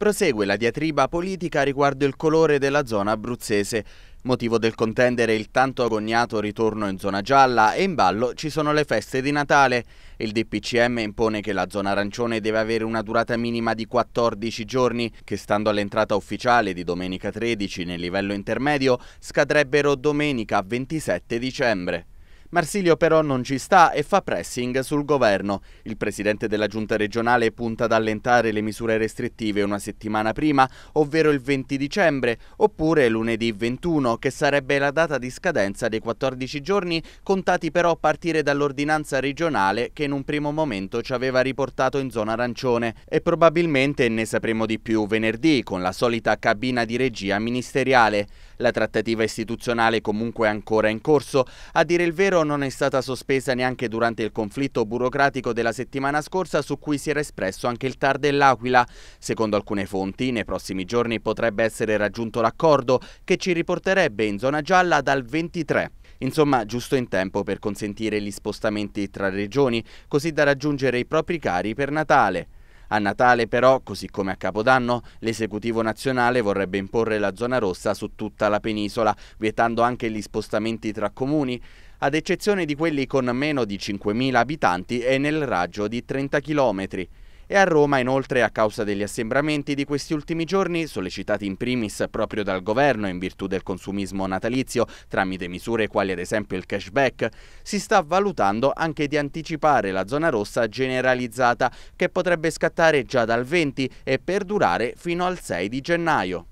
Prosegue la diatriba politica riguardo il colore della zona abruzzese. Motivo del contendere il tanto agognato ritorno in zona gialla e in ballo ci sono le feste di Natale. Il DPCM impone che la zona arancione deve avere una durata minima di 14 giorni, che stando all'entrata ufficiale di domenica 13 nel livello intermedio scadrebbero domenica 27 dicembre. Marsilio però non ci sta e fa pressing sul governo. Il presidente della giunta regionale punta ad allentare le misure restrittive una settimana prima, ovvero il 20 dicembre, oppure lunedì 21, che sarebbe la data di scadenza dei 14 giorni, contati però a partire dall'ordinanza regionale che in un primo momento ci aveva riportato in zona arancione. E probabilmente ne sapremo di più venerdì con la solita cabina di regia ministeriale. La trattativa istituzionale comunque è ancora in corso. A dire il vero non è stata sospesa neanche durante il conflitto burocratico della settimana scorsa su cui si era espresso anche il TAR dell'Aquila. Secondo alcune fonti, nei prossimi giorni potrebbe essere raggiunto l'accordo che ci riporterebbe in zona gialla dal 23. Insomma, giusto in tempo per consentire gli spostamenti tra regioni, così da raggiungere i propri cari per Natale. A Natale però, così come a Capodanno, l'esecutivo nazionale vorrebbe imporre la zona rossa su tutta la penisola, vietando anche gli spostamenti tra comuni, ad eccezione di quelli con meno di 5.000 abitanti e nel raggio di 30 chilometri e a Roma inoltre a causa degli assembramenti di questi ultimi giorni, sollecitati in primis proprio dal governo in virtù del consumismo natalizio tramite misure quali ad esempio il cashback, si sta valutando anche di anticipare la zona rossa generalizzata che potrebbe scattare già dal 20 e perdurare fino al 6 di gennaio.